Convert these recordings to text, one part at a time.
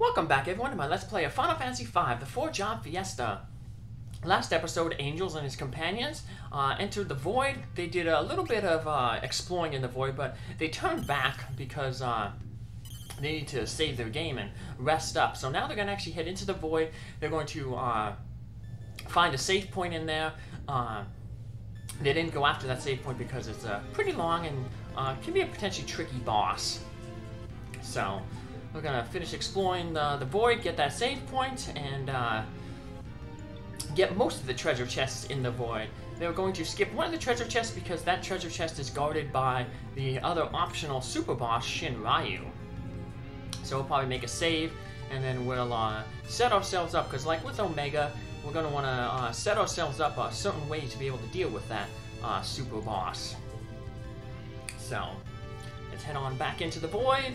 Welcome back, everyone, to my Let's Play of Final Fantasy V, the Four-Job Fiesta. Last episode, Angels and his companions uh, entered the Void. They did a little bit of uh, exploring in the Void, but they turned back because uh, they need to save their game and rest up. So now they're going to actually head into the Void. They're going to uh, find a safe point in there. Uh, they didn't go after that save point because it's pretty long and uh, can be a potentially tricky boss. So we're gonna finish exploring the, the void, get that save point, and uh, get most of the treasure chests in the void. They're going to skip one of the treasure chests because that treasure chest is guarded by the other optional super boss, Shinryu. So we'll probably make a save, and then we'll uh, set ourselves up, because like with Omega, we're going to want to uh, set ourselves up a certain way to be able to deal with that uh, super boss. So, let's head on back into the void,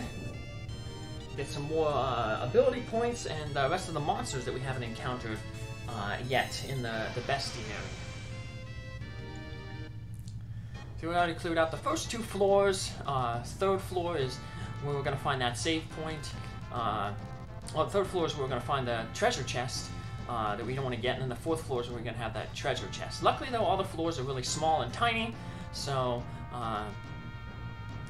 get some more uh, ability points, and the rest of the monsters that we haven't encountered uh, yet in the, the bestiary. So we already cleared out the first two floors. Uh, third floor is where we're going to find that save point. Uh, well, third floor is where we're going to find the treasure chest uh, that we don't want to get, and then the fourth floor is where we're going to have that treasure chest. Luckily, though, all the floors are really small and tiny, so uh,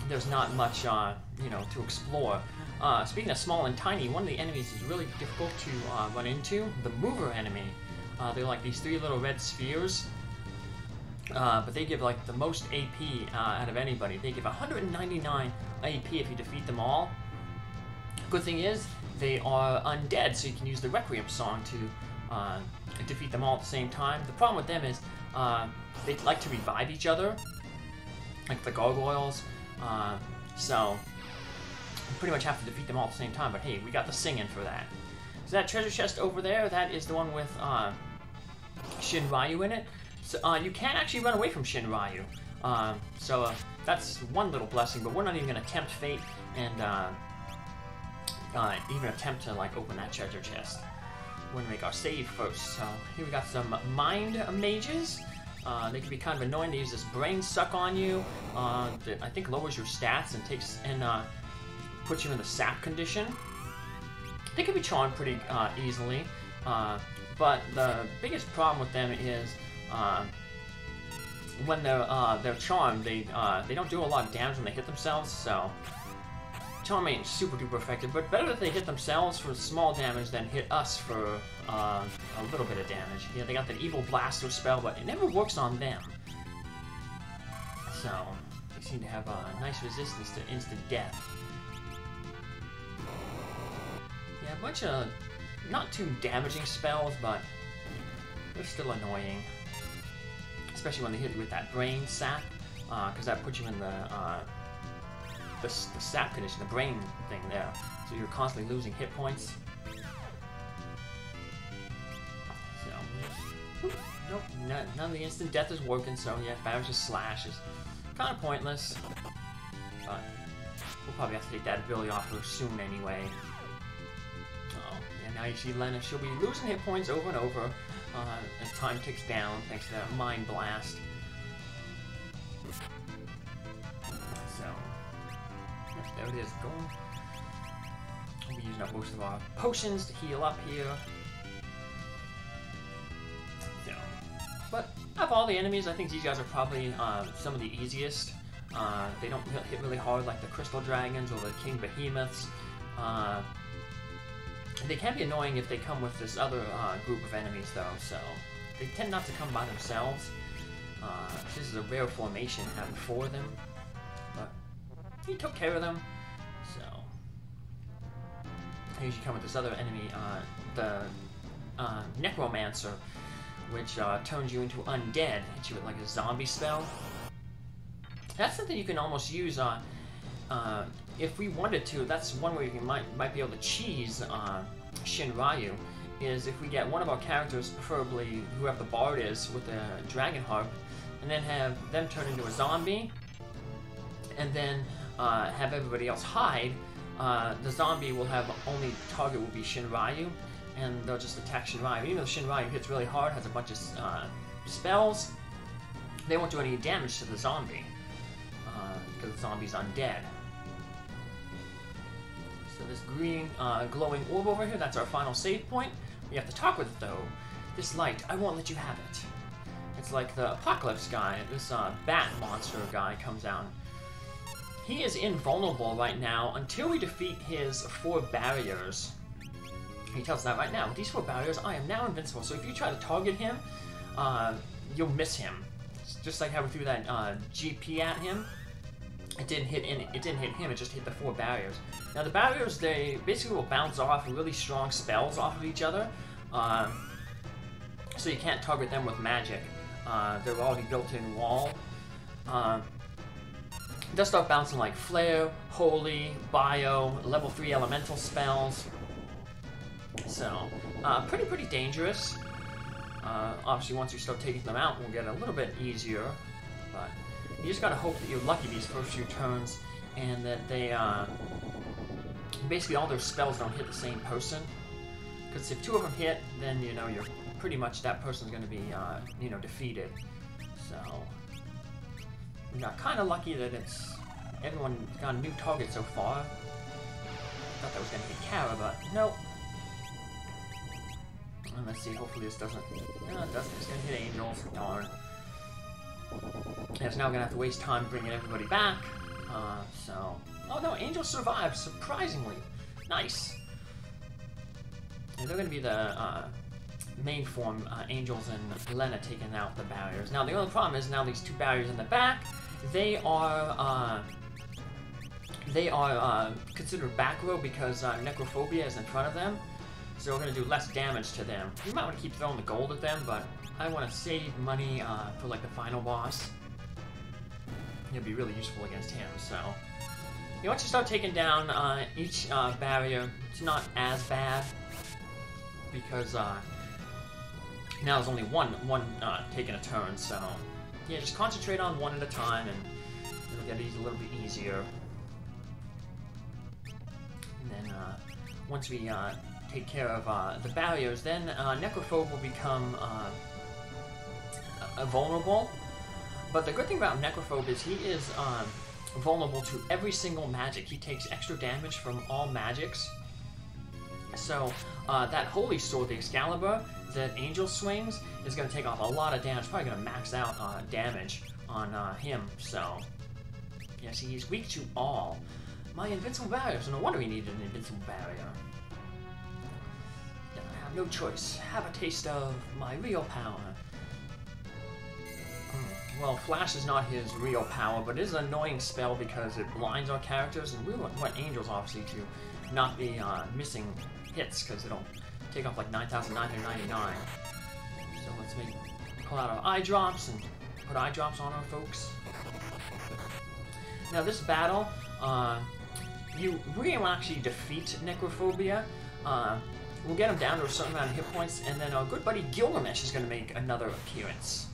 there's not much, uh, you know, to explore. Uh, speaking of small and tiny, one of the enemies is really difficult to uh, run into, the mover enemy. Uh, they're like these three little red spheres, but they give like the most AP out of anybody. They give 199 AP if you defeat them all. Good thing is, they are undead, so you can use the Requiem song to uh, defeat them all at the same time. The problem with them is uh, they like to revive each other, like the gargoyles. Uh, so you pretty much have to defeat them all at the same time. But hey, we got the singing for that. So that treasure chest over there, that is the one with uh, Shinryu in it. So uh, you can actually run away from Shinryu. Uh, so that's one little blessing. But we're not even going to tempt fate and uh, even attempt to like open that treasure chest. We're gonna make our save first. So here we got some mind mages. Uh, they can be kind of annoying. They use this brain suck on you uh, I think lowers your stats and takes and uh, puts you in the sap condition. They can be charmed pretty uh, easily, uh, but the biggest problem with them is uh, when they're they're charmed, they they don't do a lot of damage when they hit themselves. So Charm ain't super duper effective, but better if they hit themselves for small damage than hit us for uh, a little bit of damage. Yeah, they got that Evil Blaster spell, but it never works on them. So, they seem to have a nice resistance to instant death. A bunch of not too damaging spells, but they're still annoying. Especially when they hit you with that Brain Sap, because uh, that puts you in the... Uh, the, the sap condition, the brain thing there. So you're constantly losing hit points. So, nope, none, none of the instant death is working, so yeah, Faberge's Slash is kind of pointless. But we'll probably have to take that ability off her soon anyway. Oh, yeah, now you see Lenna, she'll be losing hit points over and over uh, as time ticks down thanks to that Mind Blast. So There it is, going. We'll be using up most of our potions to heal up here. So, but of all the enemies, I think these guys are probably uh, some of the easiest. Uh, they don't hit really hard like the Crystal Dragons or the King Behemoths. Uh, they can be annoying if they come with this other uh, group of enemies, though, so they tend not to come by themselves. Uh, this is a rare formation having four of them, but he took care of them. I usually come with this other enemy, uh, the uh, Necromancer, which uh, turns you into undead, hits you with like a zombie spell. That's something you can almost use on, uh, if we wanted to, that's one way we might, might be able to cheese uh, Shinryu, is if we get one of our characters, preferably whoever the bard is, with a dragon harp, and then have them turn into a zombie, and then uh, have everybody else hide, uh, the zombie will have only target will be Shinryu, and they'll just attack Shinryu. Even though Shinryu hits really hard, has a bunch of uh, spells, they won't do any damage to the zombie because uh, the zombie's undead. This green uh, glowing orb over here. That's our final save point. We have to talk with it though. This light, I won't let you have it. It's like the apocalypse guy. This uh, bat monster guy comes out. He is invulnerable right now until we defeat his four barriers. He tells that right now. With these four barriers, I am now invincible. So if you try to target him, uh, you'll miss him. Just like how we threw that uh, GP at him. It didn't hit in, it didn't hit him. It just hit the four barriers. Now the barriers they basically will bounce off really strong spells off of each other. Uh, so you can't target them with magic. Uh, they're already built-in wall. Uh, they'll start bouncing like Flare, Holy, Bio, level 3 elemental spells. So, uh, pretty, pretty dangerous. Uh, obviously, once you start taking them out, we'll get a little bit easier. But you just gotta hope that you're lucky these first few turns and that they, uh, basically all their spells don't hit the same person. Because if two of them hit, then, you know, you're pretty much that person's gonna be, uh, you know, defeated. So, we got kind of lucky that it's everyone got a new target so far. Thought that was gonna hit Cara, but nope. Let's see, hopefully this doesn't... No, it doesn't. It's gonna hit Angels. Darn. And it's now gonna have to waste time bringing everybody back. Uh, so... Oh no, Angels survived, surprisingly. Nice. And they're gonna be the uh, main form, uh, Angels and Lenna taking out the barriers. Now the only problem is now these two barriers in the back, they are... Uh, they are uh, considered back row because uh, Necrophobia is in front of them. So we're to do less damage to them. You might want to keep throwing the gold at them, but I want to save money for like the final boss. It'll be really useful against him, so... You once you start taking down uh, each uh, barrier, it's not as bad. Because uh, now there's only one, one uh, taking a turn, so... Yeah, just concentrate on one at a time, and it'll get a little bit easier. And then, uh, once we uh, take care of the barriers, then Necrophobe will become vulnerable. But the good thing about Necrophobe is he is um, vulnerable to every single magic. He takes extra damage from all magics. So uh, that Holy Sword, the Excalibur, that Angel swings, is going to take off a lot of damage. Probably going to max out uh, damage on uh, him. So, see, he's weak to all. My invincible barrier, so no wonder he needed an invincible barrier. I have no choice. Have a taste of my real power. Well, Flash is not his real power, but it is an annoying spell because it blinds our characters, and we want, want Angels, obviously, to not be uh, missing hits, because it'll take off like 9,999. So let's make pull out our eye drops and put eye drops on our folks. Now this battle, uh, you really will actually defeat Necrophobia. Uh, we'll get him down to a certain amount of hit points, and then our good buddy Gilgamesh is going to make another appearance.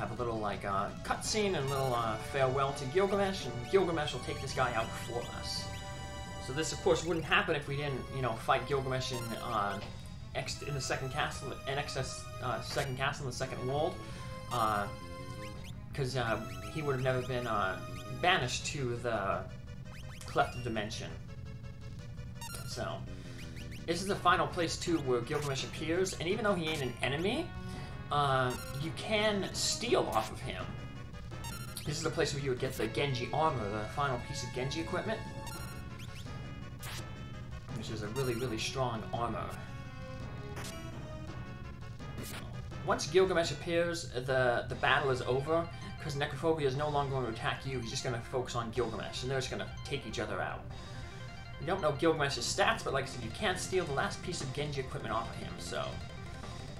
Have a little like uh, cutscene and a little uh, farewell to Gilgamesh, and Gilgamesh will take this guy out for us. So this, of course, wouldn't happen if we didn't, you know, fight Gilgamesh in uh, in the second castle, in Exdeath's uh, second castle in the second world, because uh, he would have never been uh, banished to the cleft of dimension. So this is the final place too where Gilgamesh appears, and even though he ain't an enemy, uh, you can steal off of him. This is the place where you would get the Genji armor, the final piece of Genji equipment. Which is a really, really strong armor. Once Gilgamesh appears, the, the battle is over, because Necrophobia is no longer going to attack you, he's just going to focus on Gilgamesh, and they're just going to take each other out. You don't know Gilgamesh's stats, but like I said, you can't steal the last piece of Genji equipment off of him, so...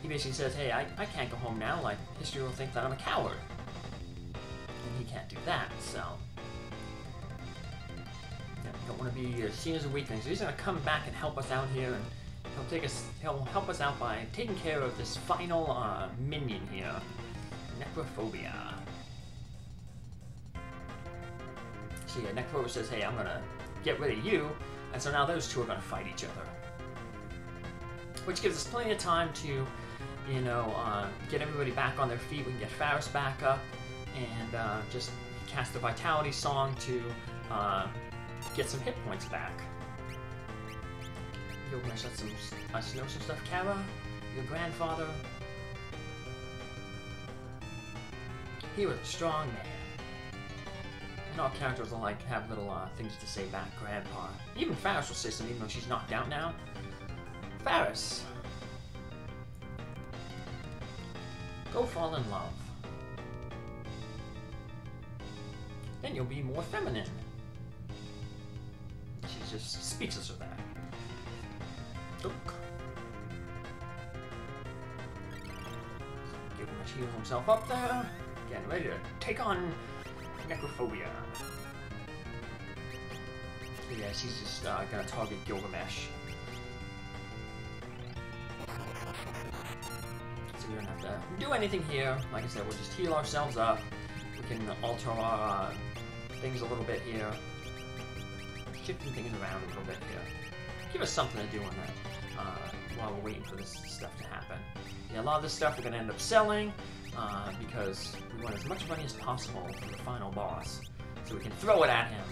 He basically says, hey, I, I can't go home now, like, history will think that I'm a coward. And he can't do that, so... Yeah, don't want to be uh, seen as a weakling, so he's to come back and help us out here, and he'll take us, he'll help us out by taking care of this final uh, minion here, Necrophobia. So yeah, Necrophobia says, hey, I'm gonna get rid of you, and so now those two are gonna fight each other. Which gives us plenty of time to, you know, uh, get everybody back on their feet. We can get Faris back up, and uh, just cast a Vitality Song to uh, get some hit points back. Gilgamesh, let some, us know some stuff. Cara, your grandfather, he was a strong man. And all characters will like have little uh, things to say back, Grandpa. Even Faris will say something, even though she's knocked out now. Faris, fall in love. Then you'll be more feminine. She just us of that. Look. Gilgamesh heals himself up there. Getting ready to take on Necrophobia. Yeah, she's just uh, gonna target Gilgamesh. Do anything here. Like I said, we'll just heal ourselves up. We can alter our uh, things a little bit here. Shifting things around a little bit here. Give us something to do on that uh, while we're waiting for this stuff to happen. Yeah, a lot of this stuff we're going to end up selling uh, because we want as much money as possible for the final boss. So we can throw it at him.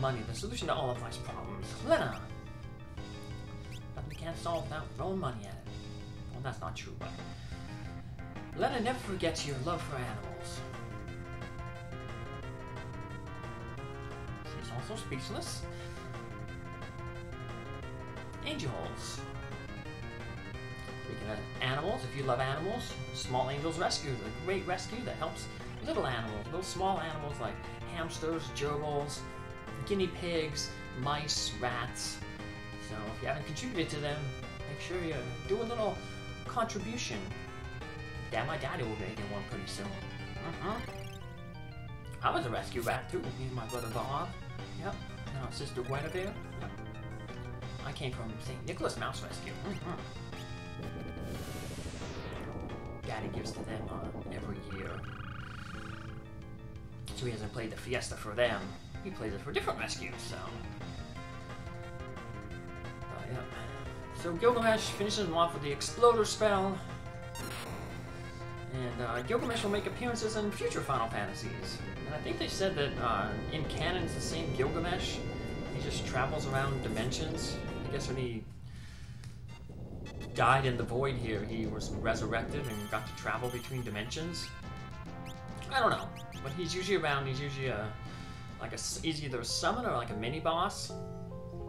Money, the solution to all of life's problems. Lenna! Nothing we can't solve without throwing money at it. Well, that's not true, but... Lenna never forgets your love for animals. She's also speechless. Angels. Speaking of animals, if you love animals, Small Angels Rescue is a great rescue that helps little animals, little small animals like hamsters, gerbils, guinea pigs, mice, rats. So if you haven't contributed to them, make sure you do a little contribution. Dad, my daddy will be making one pretty soon. Uh-huh. I was a rescue rat too, me and my brother Bob. Yep. And our sister Guinevere. Yep. I came from St. Nicholas Mouse Rescue. Mhm. Daddy gives to them uh, every year. So he hasn't played the Fiesta for them. He plays it for different rescues, so. Uh, yeah. So Gilgamesh finishes him off with the Exploder spell. And uh, Gilgamesh will make appearances in future Final Fantasies. And I think they said that uh, in canon it's the same Gilgamesh. He just travels around dimensions. I guess when he died in the void here, he was resurrected and got to travel between dimensions. I don't know, but he's usually around. He's usually a like a he's either a summon or like a mini boss,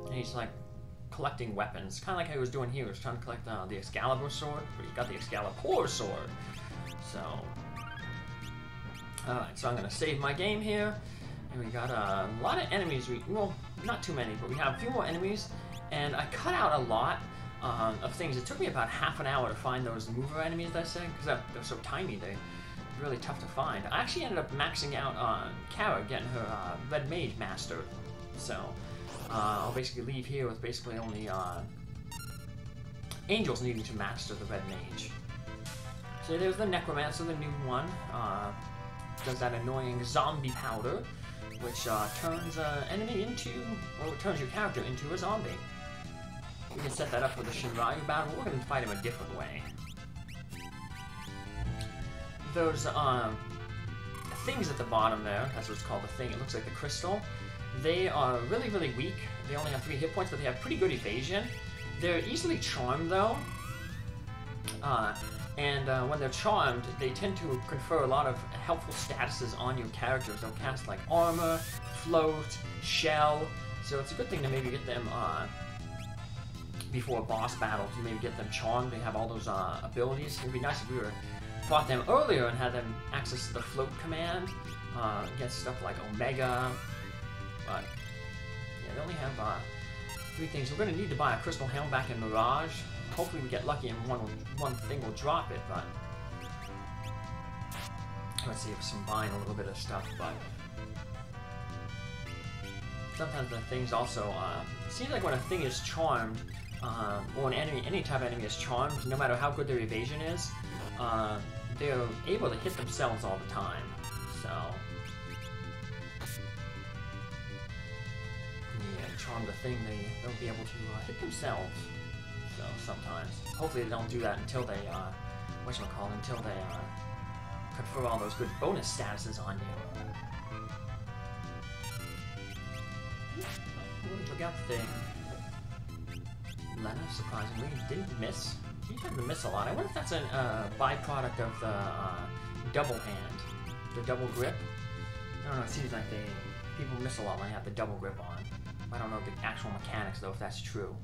and he's like collecting weapons, kind of like how he was doing here. He was trying to collect uh, the Excalibur sword, but he got the Excalibur sword. So, all right, so I'm gonna save my game here, and we got a lot of enemies. We well, not too many, but we have a few more enemies, and I cut out a lot um, of things. It took me about half an hour to find those mover enemies that I said, because they're, so tiny. they're really tough to find. I actually ended up maxing out on Cara, getting her uh, Red Mage mastered. So uh, I'll basically leave here with basically only uh, Angels needing to master the Red Mage. So there's the Necromancer, the new one. Uh, does that annoying zombie powder, which uh, turns an enemy into, or turns your character into a zombie. We can set that up for the Shinryu battle. We're going to fight him a different way. Those um, things at the bottom there, that's what's called the thing. It looks like the crystal. They are really, really weak. They only have three hit points, but they have pretty good evasion. They're easily charmed, though. Uh, and uh, when they're charmed, they tend to confer a lot of helpful statuses on your characters. They'll cast like armor, float, shell. So it's a good thing to maybe get them uh, before a boss battle to maybe get them charmed. They have all those uh, abilities. It'd be nice if we were fought them earlier and had them access to the float command. Uh, get stuff like Omega. But yeah, they only have uh, three things. We're gonna need to buy a crystal helm back in Mirage. Hopefully we get lucky and one one thing will drop it, but let's see if some buying a little bit of stuff, but sometimes the things also uh, seems like when a thing is charmed, uh, or an enemy, any type of enemy is charmed, no matter how good their evasion is, uh, they're able to hit themselves all the time. So yeah, charm the thing, they they'll be able to uh, hit themselves sometimes. Hopefully they don't do that until they, uh, whatchamacallit, until they, uh, confer all those good bonus statuses on you. Ooh, took out the thing. Lenna, surprisingly, didn't miss. He tended to miss a lot. I wonder if that's a uh, byproduct of the uh, double hand, the double grip. I don't know, it seems like they people miss a lot when they have the double grip on. I don't know the actual mechanics, though, if that's true.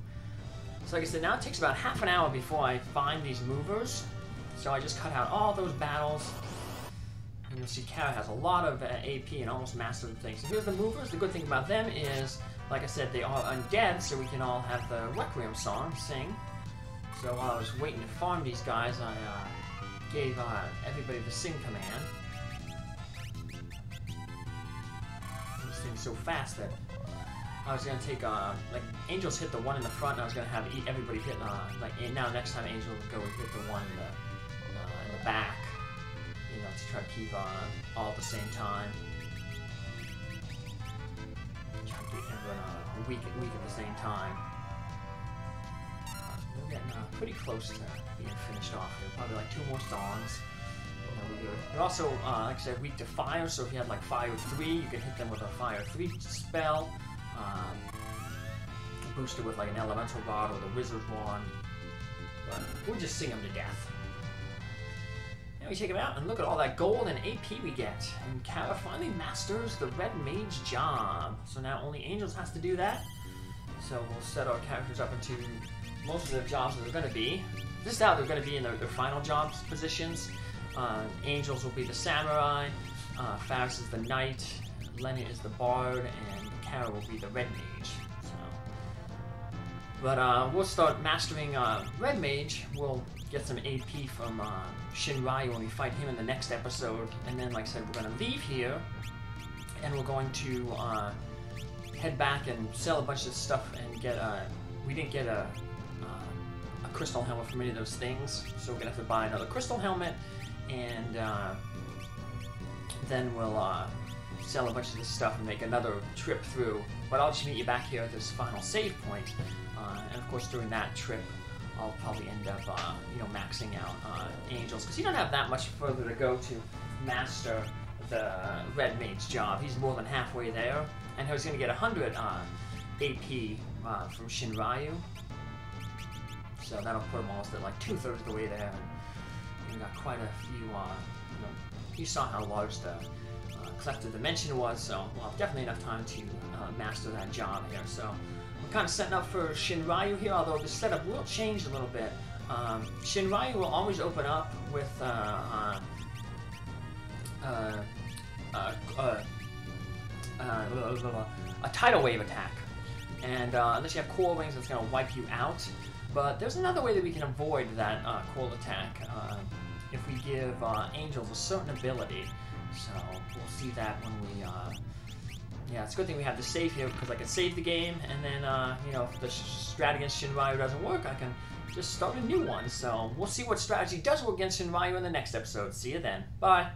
So like I said, now it takes about half an hour before I find these movers. So I just cut out all those battles. And you'll see Cara has a lot of uh, AP and almost mastered the thing. So here's the movers. The good thing about them is, like I said, they are undead, so we can all have the Requiem song sing. So while I was waiting to farm these guys, I uh, gave uh, everybody the sing command. These things so fast that I was gonna take uh, like Angels hit the one in the front, and I was gonna have everybody hit uh, like now next time Angel would go hit the one in the uh, in the back, you know, to try to keep uh, all at the same time. Try to get everyone uh, a week week at the same time. Uh, we're getting uh, pretty close to being finished off here. Probably like two more songs. They're also, uh, like I said, weak to fire, so if you have like Fire 3, you can hit them with a Fire 3 spell um, boosted with like an elemental rod or the wizard wand. But we'll just sing them to death. Now we take them out and look at all that gold and AP we get. And Cara finally masters the red mage job. So now only Angels has to do that. So we'll set our characters up into most of the jobs that they're going to be. This is how they're going to be in their, their final jobs positions. Uh, Angels will be the samurai, uh, Faris is the knight, Lenny is the bard, and Cara will be the red mage. So, but uh, we'll start mastering uh, red mage. We'll get some AP from uh, Shinryu when we fight him in the next episode, and then, like I said, we're gonna leave here, and we're going to uh, head back and sell a bunch of stuff and get a. Uh, we didn't get a uh, a crystal helmet from any of those things, so we're gonna have to buy another crystal helmet, and uh, then we'll sell a bunch of this stuff and make another trip through. But I'll just meet you back here at this final save point. Uh, and of course, during that trip, I'll probably end up, uh, you know, maxing out uh, angels because you don't have that much further to go to master the red mage job. He's more than halfway there, and he's going to get 100 uh, AP uh, from Shinryu. So that'll put him almost at like two thirds of the way there. And we got quite a few. Uh, you know, you saw how large the cleft of dimension was, so we'll have definitely enough time to uh, master that job here. So we're kind of setting up for Shinryu here, although the setup will change a little bit. Um, Shinryu will always open up with uh, uh, uh, a tidal wave attack. And unless you have Coral Rings, it's going to wipe you out. But there's another way that we can avoid that uh, coil attack if we give uh, angels a certain ability. So we'll see that when we. Uh, yeah, it's a good thing we have the save here because I can save the game, and then uh, you know if the strategy against Shinryu doesn't work, I can just start a new one. So we'll see what strategy does work against Shinryu in the next episode. See you then. Bye.